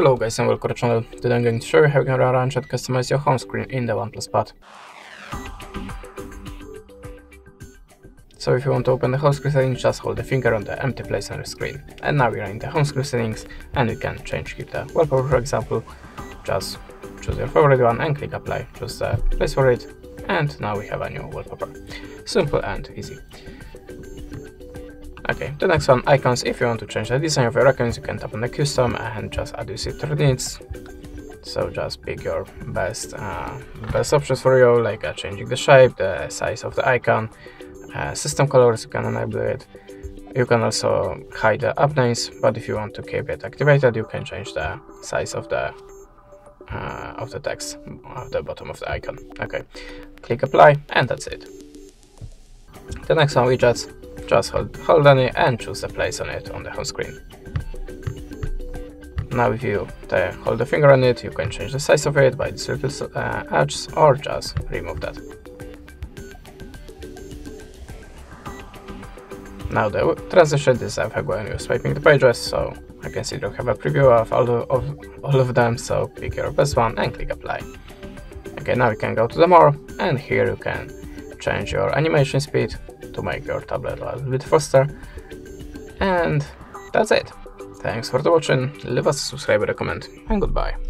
Hello guys and welcome to the channel. Today I'm going to show you how you can rearrange and customize your home screen in the OnePlus Pad. So if you want to open the home screen settings, just hold the finger on the empty place on the screen. And now we are in the home screen settings and you can change here the wallpaper for example. Just choose your favorite one and click apply. Choose the place for it and now we have a new wallpaper. Simple and easy. Okay, the next one, icons. If you want to change the design of your icons, you can tap on the custom and just add it to your needs. So just pick your best uh, best options for you, like uh, changing the shape, the size of the icon, uh, system colors, you can enable it. You can also hide the app names, but if you want to keep it activated, you can change the size of the uh, of the text at the bottom of the icon. Okay, click apply, and that's it. The next one, widgets. Just hold, hold on it and choose the place on it on the home screen. Now if you hold the finger on it, you can change the size of it by the little uh, edges or just remove that. Now the transition is have when you're swiping the pages, so I can see you have a preview of all, of all of them, so pick your best one and click apply. Okay, now you can go to the more, and here you can change your animation speed, to make your tablet a little bit faster. And that's it. Thanks for watching, leave us a subscribe a comment, and goodbye.